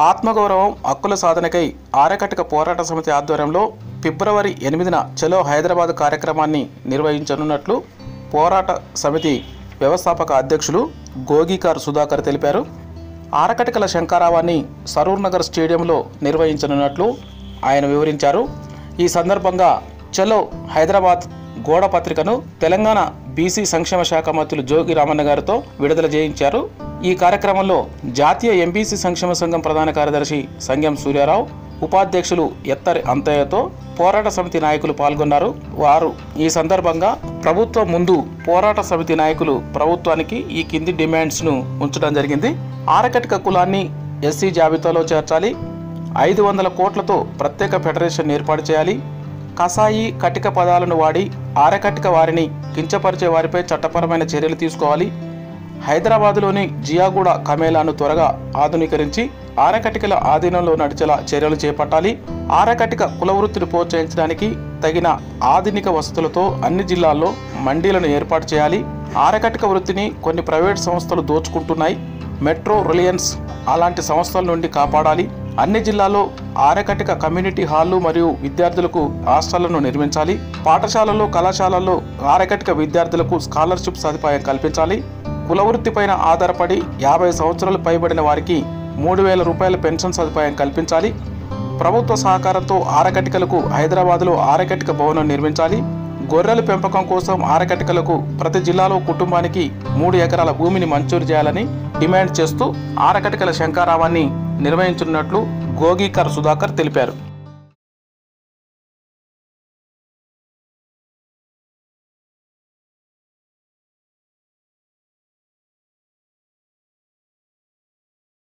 ఆత్మగౌరవం హక్కుల సాధనకై ఆరకటిక పోరాట సమితి ఆధ్వర్యంలో ఫిబ్రవరి ఎనిమిదిన చలో హైదరాబాద్ కార్యక్రమాన్ని నిర్వహించనున్నట్లు పోరాట సమితి వ్యవస్థాపక అధ్యక్షులు గోగికార్ సుధాకర్ తెలిపారు. ఆరకటికల శంకారావాన్ని సరూర్ నగర్ స్టేడియంలో నిర్వహించనున్నట్లు ఆయన వివరించారు. ఈ సందర్భంగా చలో హైదరాబాద్ గోడ పత్రికను తెలంగాణ బీసీ సంక్షేమ శాఖ మంత్రులు జోగి రామన్న గారితో విడుదల చేయించారు. ఈ కార్యక్రమంలో జాతీయ ఎంబీసీ సంక్షేమ సంఘం ప్రధాన కార్యదర్శి సంగం సూర్యారావు ఉపాధ్యక్షులు ఎత్తరి అంతయ్యతో పోరాట సమితి నాయకులు పాల్గొన్నారు. వారు ఈ సందర్భంగా ప్రభుత్వం ముందు పోరాట సమితి నాయకులు ప్రభుత్వానికి ఈ కింది డిమాండ్స్ను ఉంచడం జరిగింది. ఆరకటిక కులాన్ని ఎస్సీ జాబితాలో చేర్చాలి. ఐదు వందల కోట్లతో ప్రత్యేక ఫెడరేషన్ ఏర్పాటు చేయాలి. కసాయి కటిక పదాలను వాడి ఆరకటిక వారిని కించపరిచే వారిపై చట్టపరమైన చర్యలు తీసుకోవాలి. హైదరాబాద్లోని జియాగూడ కమేలాను త్వరగా ఆధునీకరించి ఆరకటికల ఆధీనంలో నడిచేలా చర్యలు చేపట్టాలి. ఆరకటిక కులవృత్తిని ప్రోత్సహించడానికి తగిన ఆధునిక వసతులతో అన్ని జిల్లాల్లో మండీలను ఏర్పాటు చేయాలి. ఆరకటిక వృత్తిని కొన్ని ప్రైవేట్ సంస్థలు దోచుకుంటున్నాయి. మెట్రో రిలయన్స్ అలాంటి సంస్థల నుండి కాపాడాలి. అన్ని జిల్లాల్లో ఆరకటిక కమ్యూనిటీ హాళ్ళు మరియు విద్యార్థులకు హాస్టళ్ళను నిర్మించాలి. పాఠశాలల్లో కళాశాలల్లో ఆరకటిక విద్యార్థులకు స్కాలర్షిప్ సదుపాయం కల్పించాలి. కులవృత్తిపైన ఆధారపడి యాభై సంవత్సరాలు పైబడిన వారికి మూడు వేల రూపాయల పెన్షన్ సదుపాయం కల్పించాలి. ప్రభుత్వ సహకారంతో ఆరకటికలకు హైదరాబాద్లో ఆరకటిక భవనం నిర్మించాలి. గొర్రెల పెంపకం కోసం ఆరకటికలకు ప్రతి జిల్లాలో కుటుంబానికి మూడు ఎకరాల భూమిని మంజూరు చేయాలని డిమాండ్ చేస్తూ ఆరకటికల శంకారావాన్ని నిర్వహించనున్నట్లు గోగీకర్ సుధాకర్ తెలిపారు.